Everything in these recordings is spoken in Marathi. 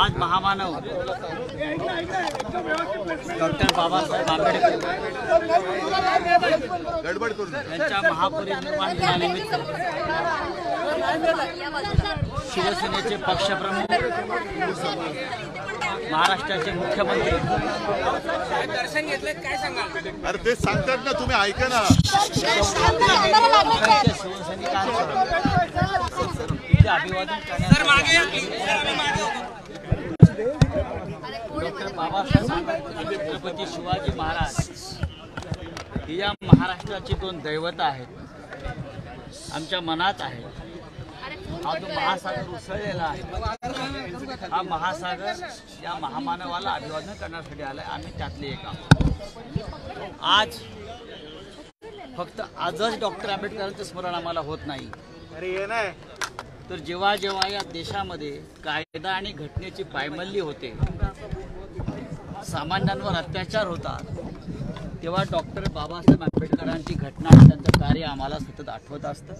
आज महामानव. डॉक्टर बाबासाहेब आंबेडकर. यांच्या महापरिनिर्वाण दिनानिमित्त शिवसेनेचे पक्षप्रमुख महाराष्ट्राचे मुख्यमंत्री. अरे ते सांगतात ना तुम्ही ऐका ना. शिवसैनिकांचं अभिवादन आंबेडकर छत्रपती शिवाजी महाराज ही या महाराष्ट्राची दोन दैवत आहेत. आमच्या मनात आहे. हा जो महासागर उसळलेला आहे हा महासागर या महामानवाला अभिवादन करण्यासाठी आलाय. आम्ही त्यातले एक आहोत. आज फक्त आजच डॉक्टर आंबेडकरांचं स्मरण आम्हाला होत नाही. तर जेव्हा जेव्हा या देशामध्ये कायदा आणि घटनेची पायमल्ली होते सामान्यांवर अत्याचार होतात. तेव्हा डॉक्टर बाबासाहेब आंबेडकरांची घटना आणि त्यांचं कार्य आम्हाला सतत आठवत असतं.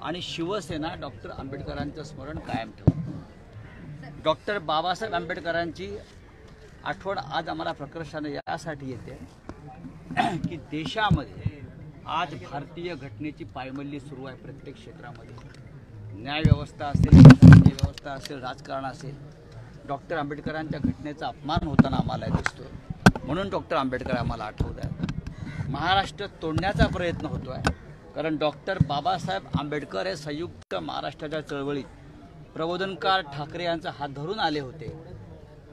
आणि शिवसेना डॉक्टर आंबेडकरांचं स्मरण कायम ठेवतं. डॉक्टर बाबासाहेब आंबेडकरांची आठवण आज आम्हाला प्रकर्षाने यासाठी येते की देशामध्ये आज भारतीय घटनेची पायमल्ली सुरू आहे प्रत्येक क्षेत्रामध्ये. न्यायव्यवस्था असेल व्यवस्था असेल राजकारण असेल. डॉक्टर आंबेडकरांच्या घटनेचा अपमान होताना आम्हाला दिसतो म्हणून डॉक्टर आंबेडकर आम्हाला आठवत आहेत महाराष्ट्र तोडण्याचा प्रयत्न होतो आहे कारण डॉक्टर बाबासाहेब आंबेडकर हे संयुक्त महाराष्ट्राच्या चळवळीत प्रबोधनकार ठाकरे यांचा हात धरून आले होते.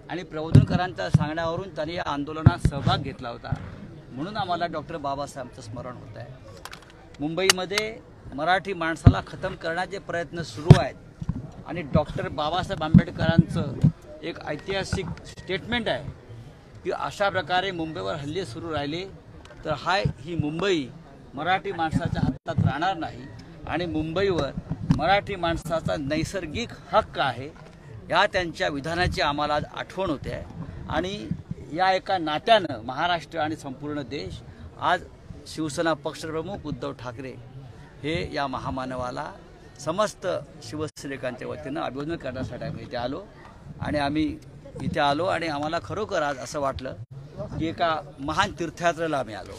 आणि प्रबोधनकरांच्या सांगण्यावरून त्यांनी या आंदोलनात सहभाग घेतला होता. म्हणून आम्हाला डॉक्टर बाबासाहेबांचं स्मरण होत आहे मुंबईमध्ये मराठी माणसाला खतम करण्याचे प्रयत्न सुरू आहेत. आणि डॉक्टर बाबासाहेब आंबेडकरांचं एक ऐतिहासिक स्टेटमेंट आहे की अशा प्रकारे मुंबईवर हल्ले सुरू राहिले तर हाय ही मुंबई मराठी माणसाच्या हातात राहणार नाही आणि मुंबईवर मराठी माणसाचा नैसर्गिक हक्क आहे या त्यांच्या विधानाची आम्हाला आज आठवण होते. आहे आणि या एका नात्यानं महाराष्ट्र आणि संपूर्ण देश आज शिवसेना पक्षप्रमुख उद्धव ठाकरे हे या महामानवाला समस्त शिवसैनिकांच्या वतीनं अभिवादन करण्यासाठी आम्ही इथे आलो. आणि आम्ही इथे आलो आणि आम्हाला खरोखर आज असं वाटलं की एका महान तीर्थयात्रेला आम्ही आलो.